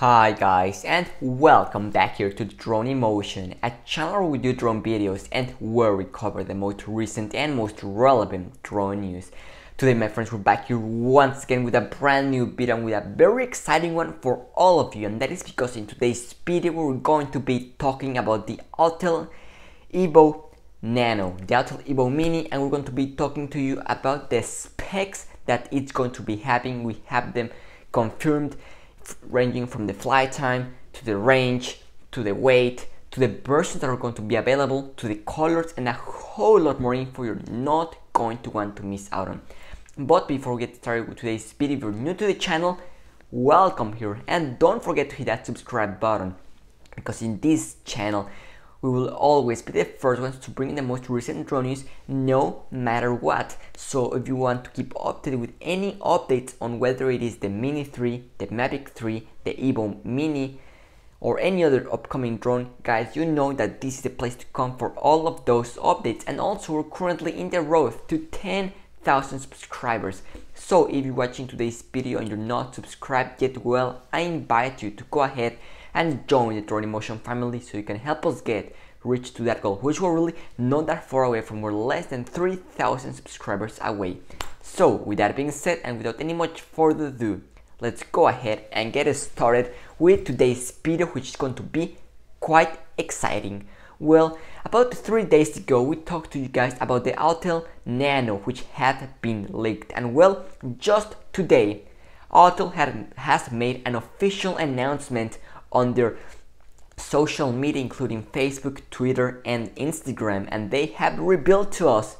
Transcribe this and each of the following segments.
Hi guys and welcome back here to the Drone Emotion, a channel where we do drone videos and where we cover the most recent and most relevant drone news. Today my friends we're back here once again with a brand new video and with a very exciting one for all of you and that is because in today's video we're going to be talking about the Autel Evo Nano, the Autel Evo Mini and we're going to be talking to you about the specs that it's going to be having. We have them confirmed ranging from the flight time to the range to the weight to the versions that are going to be available to the colors and a whole lot more info you're not going to want to miss out on. But before we get started with today's video if you're new to the channel welcome here. And don't forget to hit that subscribe button because in this channel we will always be the first ones to bring in the most recent drone news no matter what. So if you want to keep updated with any updates on whether it is the Mini 3, the Mavic 3, the Evo Mini, or any other upcoming drone, guys, you know that this is the place to come for all of those updates. And also we're currently in the road to 10,000 subscribers. So if you're watching today's video and you're not subscribed yet, well, I invite you to go ahead and join the Drone Emotion family so you can help us get reach to that goal, which we're really not that far away from. We're less than 3,000 subscribers away. So with that being said and without any much further ado, let's go ahead and get started with today's video which is going to be quite exciting. Well, about three days ago we talked to you guys about the Autel Nano which had been leaked and well, just today Autel had, has made an official announcement on their social media including Facebook, Twitter and Instagram and they have revealed to us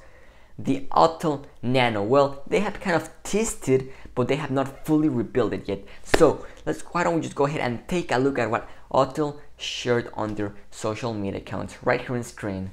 the Autel Nano. Well, they have kind of tested but they have not fully rebuilt it yet. So let's why don't we just go ahead and take a look at what Autel shared on their social media accounts right here on screen.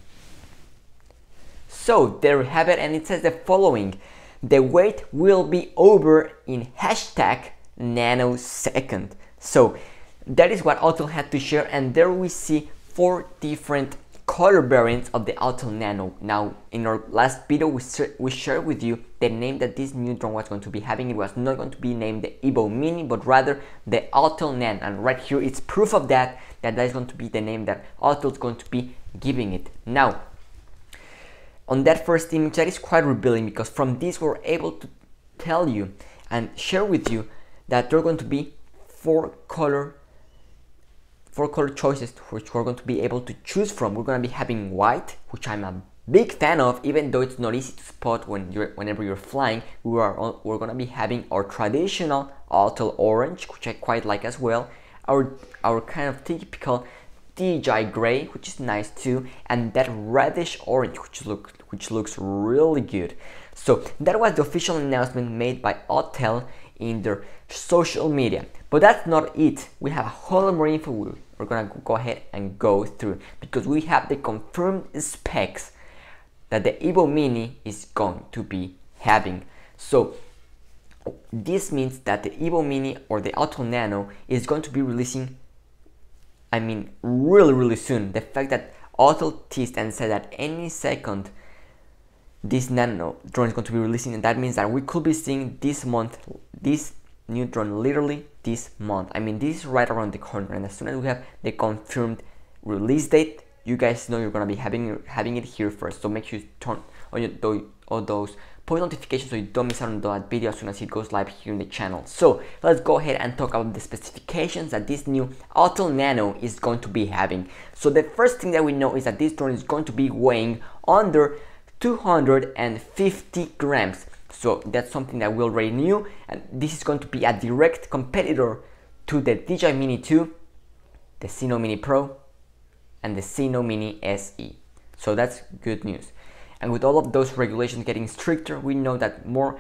So there we have it and it says the following. The wait will be over in hashtag nanosecond. So that is what Autel had to share and there we see four different color variants of the Autel Nano. Now in our last video we, we shared with you the name that this new drone was going to be having. It was not going to be named the Evo Mini but rather the Autel Nano and right here it's proof of that that that is going to be the name that Autel is going to be giving it. Now on that first image that is quite revealing because from this we're able to tell you and share with you that there are going to be four color four color choices which we're going to be able to choose from. We're going to be having white, which I'm a big fan of, even though it's not easy to spot when you're whenever you're flying. We are we're going to be having our traditional Autel orange, which I quite like as well. Our our kind of typical DJI gray, which is nice too, and that reddish orange, which look which looks really good. So that was the official announcement made by Autel in their social media. But that's not it. We have a whole lot more info we're gonna go ahead and go through because we have the confirmed specs that the Evo Mini is going to be having. So this means that the Evo Mini or the Autel Nano is going to be releasing I mean really really soon. The fact that Autel teased and said that any second this nano drone is going to be releasing and that means that we could be seeing this month this new drone literally this month. I mean this is right around the corner and as soon as we have the confirmed release date you guys know you're gonna be having having it here first. So make sure you turn on your all those post notifications so you don't miss out on that video as soon as it goes live here in the channel. So let's go ahead and talk about the specifications that this new Autel Nano is going to be having. So the first thing that we know is that this drone is going to be weighing under 250 grams. So that's something that we already knew and this is going to be a direct competitor to the DJI Mini 2, the Zino Mini Pro and the Zino Mini SE. So that's good news. And with all of those regulations getting stricter, we know that more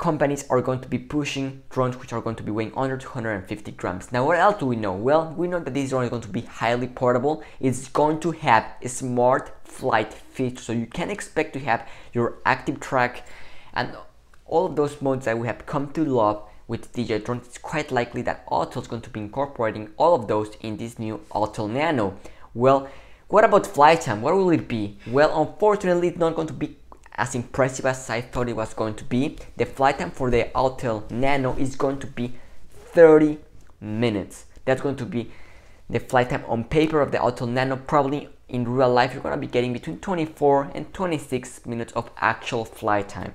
companies are going to be pushing drones which are going to be weighing under 250 grams. Now what else do we know? Well, we know that this drone is going to be highly portable. It's going to have a smart flight feature. So you can expect to have your active track and all of those modes that we have come to love with DJI drones. It's quite likely that Autel is going to be incorporating all of those in this new Autel Nano. Well, what about flight time? What will it be? Well, unfortunately, it's not going to be as impressive as I thought it was going to be. The flight time for the Autel Nano is going to be 30 minutes. That's going to be the flight time on paper of the Autel Nano. Probably in real life, you're gonna be getting between 24 and 26 minutes of actual flight time.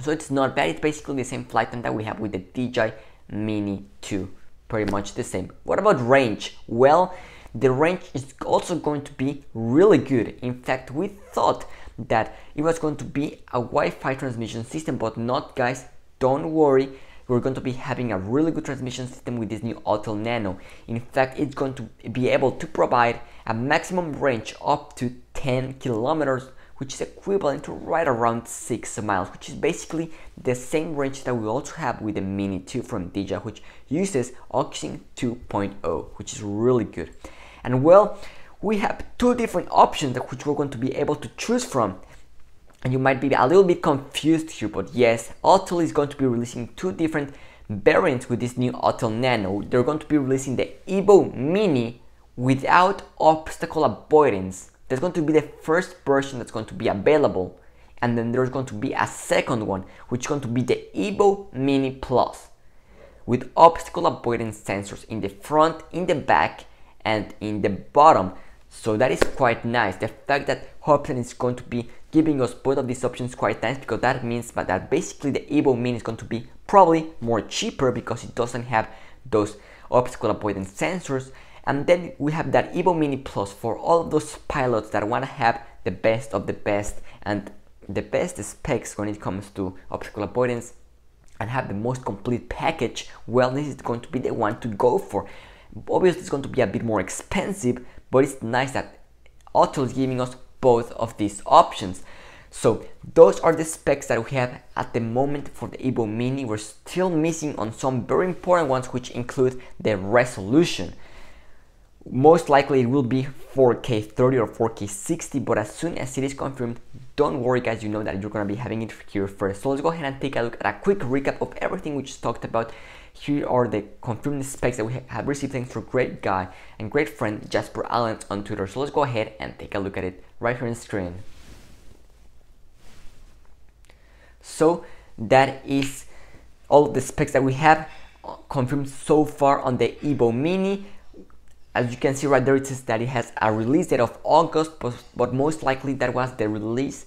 So it's not bad. It's basically the same flight time that we have with the DJI Mini 2. Pretty much the same. What about range? Well, the range is also going to be really good. In fact, we thought that it was going to be a Wi-Fi transmission system, but not guys, don't worry. We're going to be having a really good transmission system with this new Autel Nano. In fact, it's going to be able to provide a maximum range up to 10 kilometers which is equivalent to right around 6 miles, which is basically the same range that we also have with the Mini 2 from DJI, which uses OcuSync 2.0, which is really good. And well, we have two different options which we're going to be able to choose from. And you might be a little bit confused here, but yes, Autel is going to be releasing two different variants with this new Autel Nano. They're going to be releasing the Evo Mini without obstacle avoidance there's going to be the first version that's going to be available and then there's going to be a second one which is going to be the Evo Mini Plus with obstacle avoidance sensors in the front, in the back and in the bottom so that is quite nice. The fact that Hubsan is going to be giving us both of these options quite nice because that means that basically the Evo Mini is going to be probably more cheaper because it doesn't have those obstacle avoidance sensors and then we have that Evo Mini Plus for all of those pilots that want to have the best of the best and the best specs when it comes to obstacle avoidance and have the most complete package. Well, this is going to be the one to go for. Obviously, it's going to be a bit more expensive, but it's nice that Autel is giving us both of these options. So those are the specs that we have at the moment for the Evo Mini. We're still missing on some very important ones which include the resolution most likely it will be 4K 30 or 4K 60 but as soon as it is confirmed don't worry guys you know that you're gonna be having it here first so let's go ahead and take a look at a quick recap of everything we just talked about here are the confirmed specs that we have received thanks to great guy and great friend Jasper Ellens on Twitter. So let's go ahead and take a look at it right here on screen. So that is all the specs that we have uh, confirmed so far on the Evo Mini. As you can see right there it says that it has a release date of August but most likely that was the release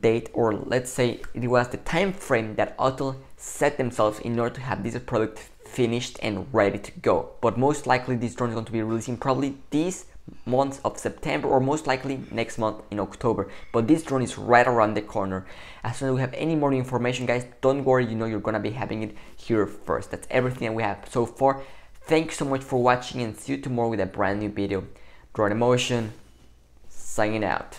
date or let's say it was the time frame that Autel set themselves in order to have this product finished and ready to go. But most likely this drone is going to be releasing probably this month of September or most likely next month in October. But this drone is right around the corner. As soon as we have any more information guys don't worry you know you're gonna be having it here first. That's everything that we have so far. Thanks so much for watching and see you tomorrow with a brand new video. Drone Emotion, signing out.